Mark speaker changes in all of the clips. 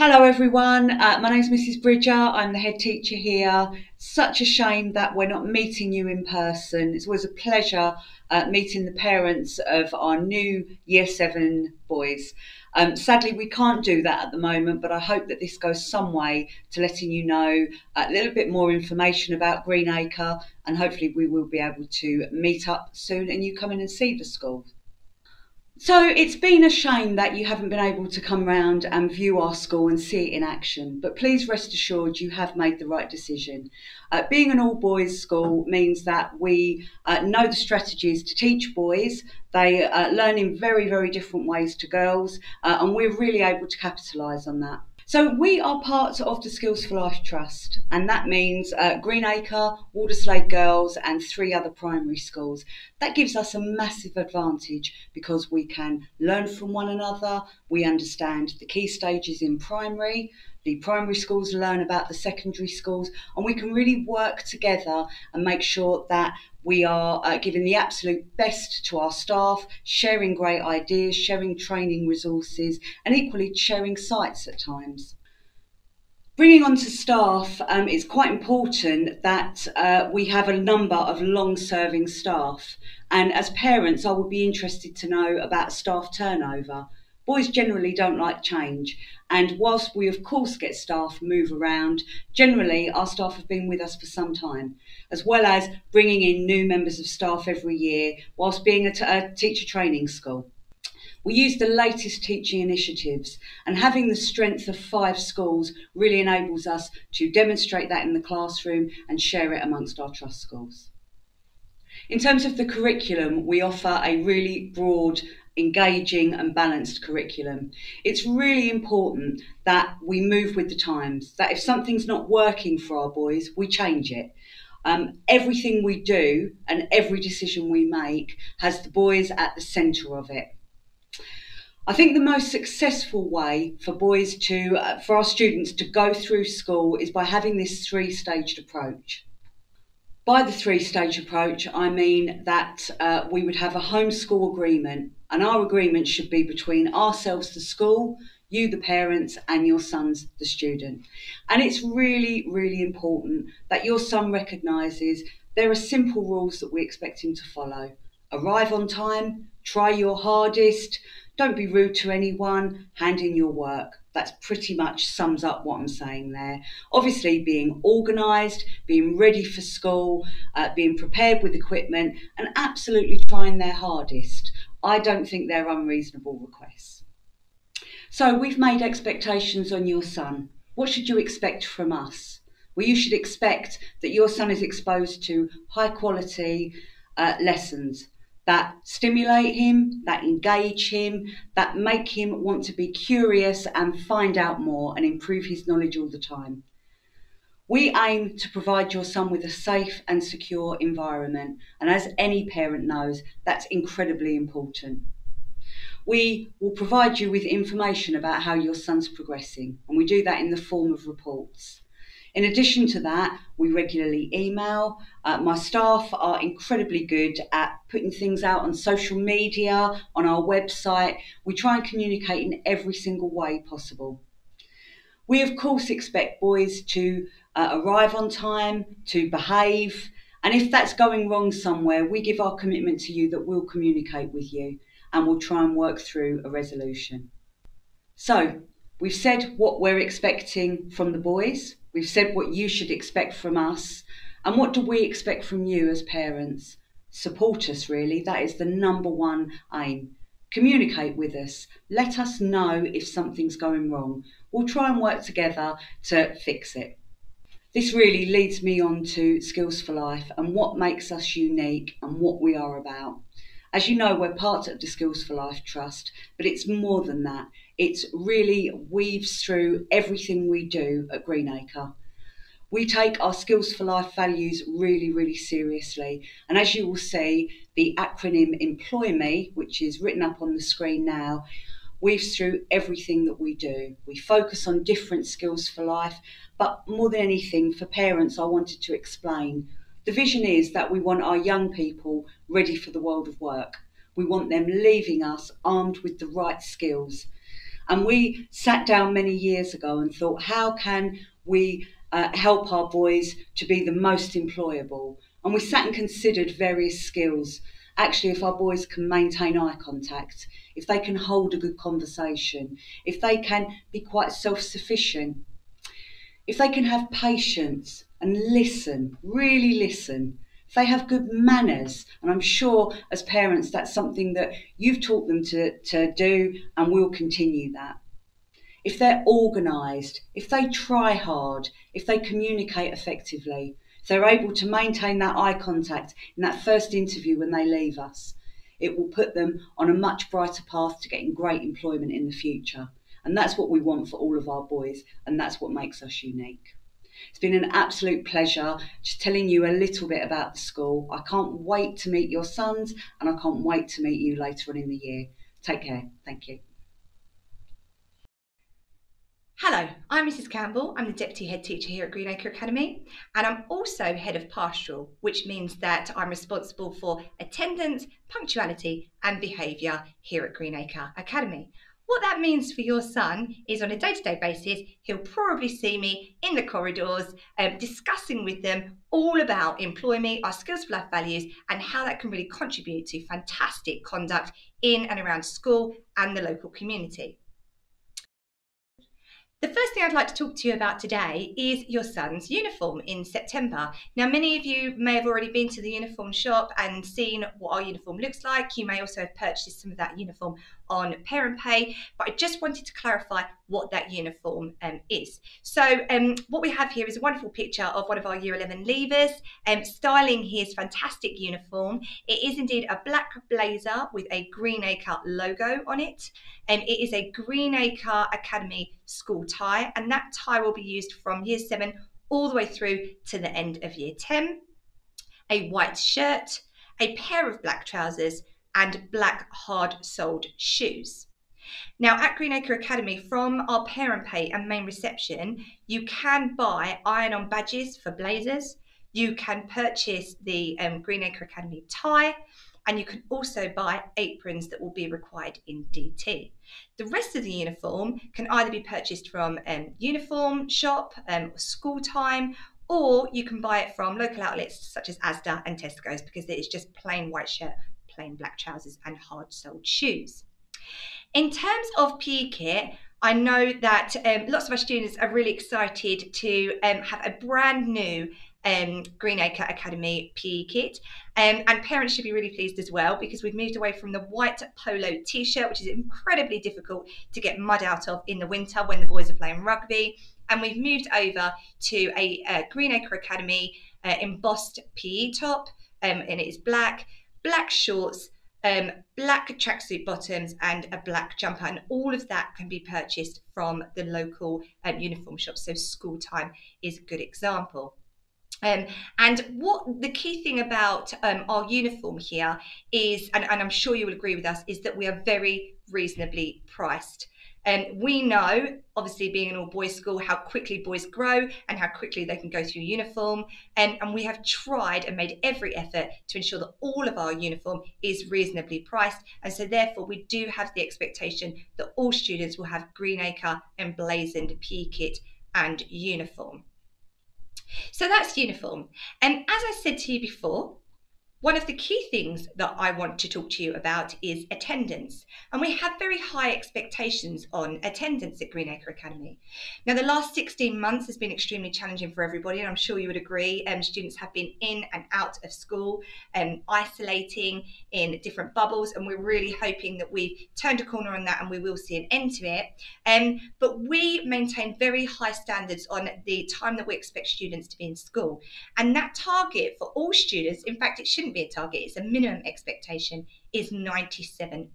Speaker 1: Hello everyone, uh, my name is Mrs Bridger, I'm the head teacher here. Such a shame that we're not meeting you in person. It's always a pleasure uh, meeting the parents of our new Year 7 boys. Um, sadly, we can't do that at the moment, but I hope that this goes some way to letting you know a little bit more information about Greenacre and hopefully we will be able to meet up soon and you come in and see the school. So it's been a shame that you haven't been able to come round and view our school and see it in action, but please rest assured you have made the right decision. Uh, being an all boys school means that we uh, know the strategies to teach boys. They uh, learn in very, very different ways to girls, uh, and we're really able to capitalise on that. So we are part of the Skills for Life Trust, and that means uh, Greenacre, Walderslade Girls, and three other primary schools. That gives us a massive advantage because we can learn from one another, we understand the key stages in primary, the primary schools learn about the secondary schools, and we can really work together and make sure that we are uh, giving the absolute best to our staff, sharing great ideas, sharing training resources, and equally sharing sites at times. Bringing on to staff, um, it's quite important that uh, we have a number of long serving staff. And as parents, I would be interested to know about staff turnover. Boys generally don't like change, and whilst we of course get staff move around, generally our staff have been with us for some time, as well as bringing in new members of staff every year, whilst being a, teacher training school. We use the latest teaching initiatives, and having the strength of five schools really enables us to demonstrate that in the classroom and share it amongst our trust schools. In terms of the curriculum, we offer a really broad engaging and balanced curriculum. It's really important that we move with the times, that if something's not working for our boys, we change it. Um, everything we do and every decision we make has the boys at the centre of it. I think the most successful way for boys to, uh, for our students to go through school is by having this three staged approach. By the three stage approach, I mean that uh, we would have a homeschool agreement and our agreement should be between ourselves, the school, you, the parents, and your son's the student. And it's really, really important that your son recognises there are simple rules that we expect him to follow. Arrive on time, try your hardest, don't be rude to anyone, hand in your work. That's pretty much sums up what I'm saying there. Obviously, being organised, being ready for school, uh, being prepared with equipment, and absolutely trying their hardest. I don't think they're unreasonable requests. So we've made expectations on your son. What should you expect from us? Well, you should expect that your son is exposed to high quality uh, lessons that stimulate him, that engage him, that make him want to be curious and find out more and improve his knowledge all the time. We aim to provide your son with a safe and secure environment, and as any parent knows, that's incredibly important. We will provide you with information about how your son's progressing, and we do that in the form of reports. In addition to that, we regularly email. Uh, my staff are incredibly good at putting things out on social media, on our website. We try and communicate in every single way possible. We, of course, expect boys to uh, arrive on time, to behave. And if that's going wrong somewhere, we give our commitment to you that we'll communicate with you and we'll try and work through a resolution. So, we've said what we're expecting from the boys, we've said what you should expect from us, and what do we expect from you as parents? Support us, really. That is the number one aim. Communicate with us. Let us know if something's going wrong. We'll try and work together to fix it. This really leads me on to Skills for Life and what makes us unique and what we are about. As you know, we're part of the Skills for Life Trust, but it's more than that. It really weaves through everything we do at Greenacre. We take our Skills for Life values really, really seriously. And as you will see, the acronym Employ Me, which is written up on the screen now, weaves through everything that we do. We focus on different skills for life, but more than anything, for parents, I wanted to explain. The vision is that we want our young people ready for the world of work. We want them leaving us armed with the right skills. And we sat down many years ago and thought, how can we uh, help our boys to be the most employable? And we sat and considered various skills. Actually, if our boys can maintain eye contact, if they can hold a good conversation, if they can be quite self sufficient, if they can have patience and listen, really listen, they have good manners, and I'm sure as parents that's something that you've taught them to, to do and we'll continue that. If they're organised, if they try hard, if they communicate effectively, if they're able to maintain that eye contact in that first interview when they leave us, it will put them on a much brighter path to getting great employment in the future. And that's what we want for all of our boys, and that's what makes us unique. It's been an absolute pleasure just telling you a little bit about the school. I can't wait to meet your sons and I can't wait to meet you later on in the year. Take care. Thank you.
Speaker 2: Hello, I'm Mrs Campbell. I'm the Deputy Head Teacher here at Greenacre Academy and I'm also Head of Pastoral, which means that I'm responsible for attendance, punctuality and behaviour here at Greenacre Academy. What that means for your son is on a day to day basis, he'll probably see me in the corridors um, discussing with them all about Employ Me, our skills for life values, and how that can really contribute to fantastic conduct in and around school and the local community. The first thing I'd like to talk to you about today is your son's uniform in September. Now, many of you may have already been to the uniform shop and seen what our uniform looks like. You may also have purchased some of that uniform on Parent Pay, but I just wanted to clarify what that uniform um, is. So um, what we have here is a wonderful picture of one of our Year 11 leavers, um, styling his fantastic uniform. It is indeed a black blazer with a Greenacre logo on it. Um, it is a Greenacre Academy school tie, and that tie will be used from Year 7 all the way through to the end of Year 10. A white shirt, a pair of black trousers, and black hard soled shoes. Now, at Greenacre Academy, from our parent pay and main reception, you can buy iron on badges for blazers. You can purchase the um, Greenacre Academy tie, and you can also buy aprons that will be required in DT. The rest of the uniform can either be purchased from a um, uniform shop, um, school time, or you can buy it from local outlets such as Asda and Tesco's because it is just plain white shirt, plain black trousers and hard-soled shoes. In terms of PE kit, I know that um, lots of our students are really excited to um, have a brand new um, Greenacre Academy PE kit. Um, and parents should be really pleased as well because we've moved away from the white polo t shirt, which is incredibly difficult to get mud out of in the winter when the boys are playing rugby. And we've moved over to a, a Greenacre Academy uh, embossed PE top, um, and it is black black shorts, um, black tracksuit bottoms, and a black jumper. And all of that can be purchased from the local um, uniform shop. So, school time is a good example. Um, and what the key thing about um, our uniform here is, and, and I'm sure you will agree with us, is that we are very reasonably priced. Um, we know, obviously, being an all boys school, how quickly boys grow and how quickly they can go through uniform. Um, and we have tried and made every effort to ensure that all of our uniform is reasonably priced. And so, therefore, we do have the expectation that all students will have Greenacre emblazoned PE kit and uniform. So that's uniform. And as I said to you before, one of the key things that I want to talk to you about is attendance. And we have very high expectations on attendance at Greenacre Academy. Now, the last 16 months has been extremely challenging for everybody, and I'm sure you would agree. Um, students have been in and out of school, um, isolating in different bubbles, and we're really hoping that we've turned a corner on that and we will see an end to it. Um, but we maintain very high standards on the time that we expect students to be in school. And that target for all students, in fact, it shouldn't shouldn't be a target, it's a minimum expectation, is 97%.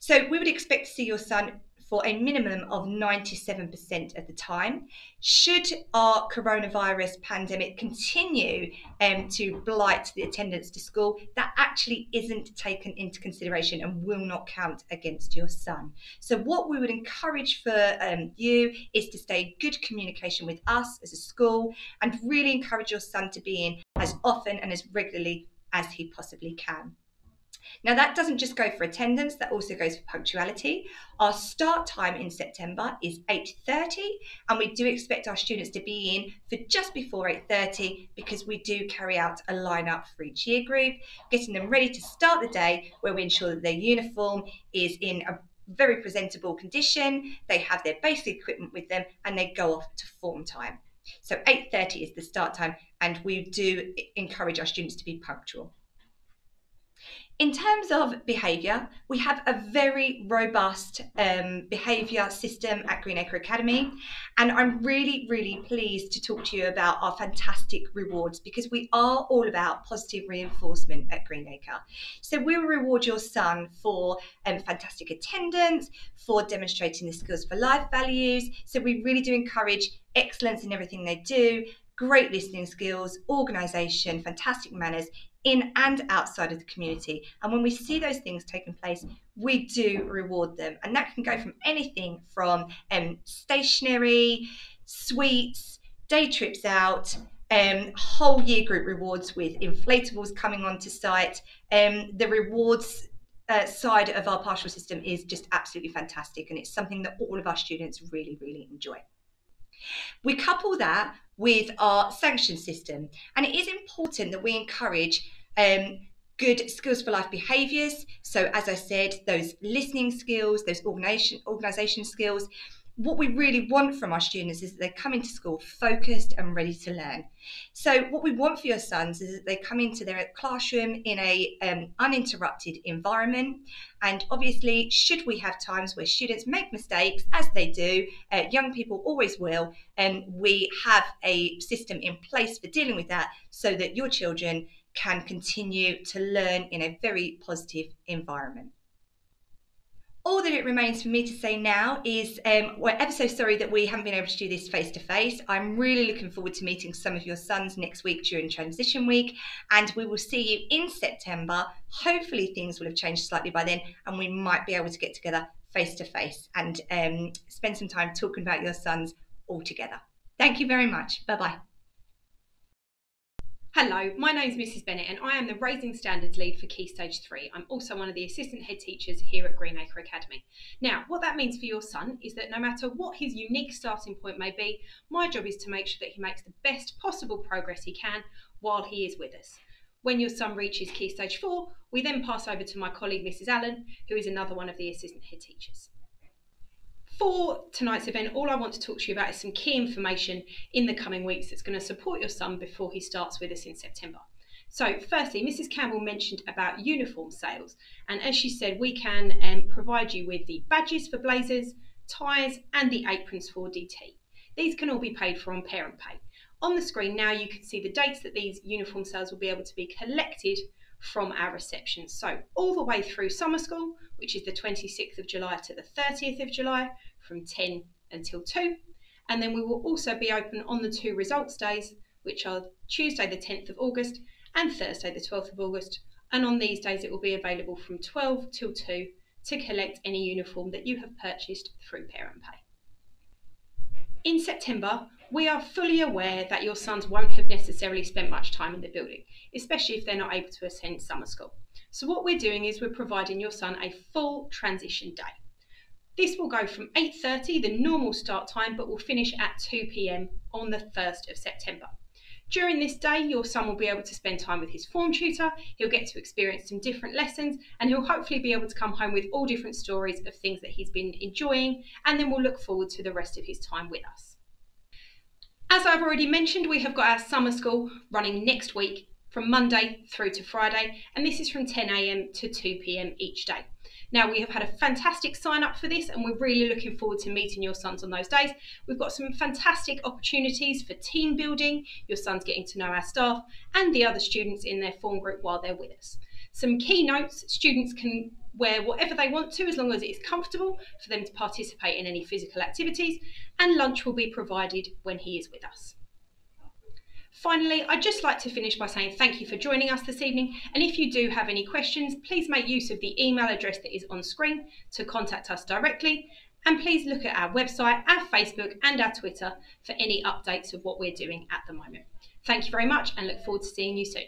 Speaker 2: So we would expect to see your son for a minimum of 97% of the time. Should our coronavirus pandemic continue um, to blight the attendance to school, that actually isn't taken into consideration and will not count against your son. So, what we would encourage for um, you is to stay good communication with us as a school and really encourage your son to be in as often and as regularly as he possibly can. Now that doesn't just go for attendance, that also goes for punctuality. Our start time in September is 8:30 and we do expect our students to be in for just before 8:30 because we do carry out a lineup for each year group, getting them ready to start the day where we ensure that their uniform is in a very presentable condition, they have their basic equipment with them and they go off to form time. So 8:30 is the start time and we do encourage our students to be punctual. In terms of behaviour, we have a very robust um, behaviour system at Greenacre Academy, and I'm really, really pleased to talk to you about our fantastic rewards because we are all about positive reinforcement at Greenacre. So we'll reward your son for um, fantastic attendance, for demonstrating the skills for life values. So we really do encourage excellence in everything they do, great listening skills, organisation, fantastic manners, in and outside of the community. And when we see those things taking place, we do reward them. And that can go from anything from um, stationery, sweets, day trips out, um, whole year group rewards with inflatables coming onto site. Um, the rewards uh, side of our pastoral system is just absolutely fantastic, and it's something that all of our students really, really enjoy. We couple that with our sanction system, and it is important that we encourage um, good skills for life behaviors. So, as I said, those listening skills, those organization, organization skills. What we really want from our students is that they come into school focused and ready to learn. So, what we want for your sons is that they come into their classroom in a um, uninterrupted environment. And obviously, should we have times where students make mistakes, as they do, uh, young people always will, and we have a system in place for dealing with that, so that your children can continue to learn in a very positive environment. All that it remains for me to say now is um, we're ever so sorry that we haven't been able to do this face to face. I'm really looking forward to meeting some of your sons next week during transition week, and we will see you in September. Hopefully, things will have changed slightly by then, and we might be able to get together face to face and um, spend some time talking about your sons all together. Thank you very much. Bye bye.
Speaker 3: Hello, my name is Mrs Bennett and I am the Raising Standards Lead for Key Stage 3. I'm also one of the assistant head teachers here at Greenacre Academy. Now, what that means for your son is that no matter what his unique starting point may be, my job is to make sure that he makes the best possible progress he can while he is with us. When your son reaches Key Stage 4, we then pass over to my colleague Mrs Allen, who is another one of the assistant head teachers. For tonight's event, all I want to talk to you about is some key information in the coming weeks that's going to support your son before he starts with us in September. So, firstly, Mrs. Campbell mentioned about uniform sales, and as she said, we can um, provide you with the badges for blazers, ties, and the aprons for DT. These can all be paid for on parent pay. On the screen now, you can see the dates that these uniform sales will be able to be collected from our reception. So all the way through summer school, which is the 26th of July to the 30th of July from 10 until 2. And then we will also be open on the two results days, which are Tuesday the 10th of August and Thursday the 12th of August. And on these days, it will be available from 12 till 2 to collect any uniform that you have purchased through Parent Pay. In September, we are fully aware that your sons won't have necessarily spent much time in the building, especially if they're not able to attend summer school. So what we're doing is we're providing your son a full transition day. This will go from 8.30, the normal start time, but will finish at 2pm on the 1st of September. During this day, your son will be able to spend time with his form tutor, he'll get to experience some different lessons, and he'll hopefully be able to come home with all different stories of things that he's been enjoying, and then we'll look forward to the rest of his time with us. As I've already mentioned, we have got our summer school running next week from Monday through to Friday, and this is from 10am to 2pm each day. Now, we have had a fantastic sign up for this, and we're really looking forward to meeting your sons on those days. We've got some fantastic opportunities for team building, your sons getting to know our staff, and the other students in their form group while they're with us. Some key notes students can wear whatever they want to as long as it is comfortable for them to participate in any physical activities, and lunch will be provided when he is with us. Finally, I'd just like to finish by saying thank you for joining us this evening. And if you do have any questions, please make use of the email address that is on screen to contact us directly. And please look at our website, our Facebook, and our Twitter for any updates of what we're doing at the moment. Thank you very much and look forward to seeing you soon.